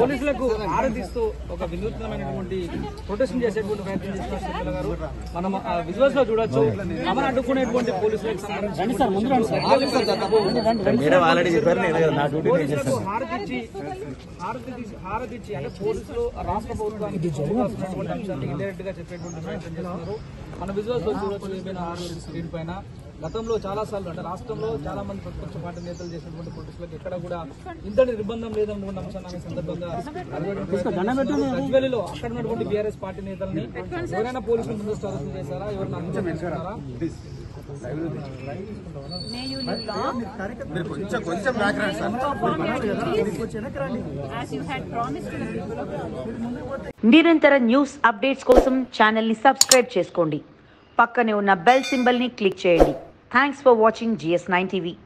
పోలీసులకు ఆరాధిస్తూ ఒక వినూత్నమైనటువంటి ప్రొటెస్ట్ చేసేటువంటి ప్రయత్నం చేస్తున్నారు గారు. మనం విజువల్స్లో చూడొచ్చు. తమను అడ్డుకునేటువంటి పోలీసులకు హారతిచ్చి హారతిచ్చి అంటే పోలీసులు రాష్ట్ర ప్రభుత్వానికి అంశాన్ని ఇండైరెక్ట్గా చెప్పేటువంటి ప్రయత్నం చేస్తున్నారు. మన విజువల్స్లో చూడొచ్చు ఏమైనా స్క్రీన్ పైన. గతంలో చాలా సార్లు అంటే రాష్ట్రంలో చాలా మంది ప్రతిపక్ష పార్టీ నేతలు చేసినటువంటి పోలీసులకు ఎక్కడ కూడా ఇంతటి నిర్బంధం లేదన్నటువంటి అంశాన్ని సందర్భంగా. గజ్వేలిలో అక్కడ ఉన్నటువంటి బీఆర్ఎస్ పార్టీ నేతల్ని ఎవరైనా పోలీసులు ముందస్తు అరెస్ట్ చేశారా ఎవరైనా India. నిరంతర న్యూస్ అప్డేట్స్ కోసం ఛానల్ని సబ్స్క్రైబ్ చేసుకోండి పక్కనే ఉన్న బెల్ సింబల్ని క్లిక్ చేయండి. Thanks for watching GS nine TV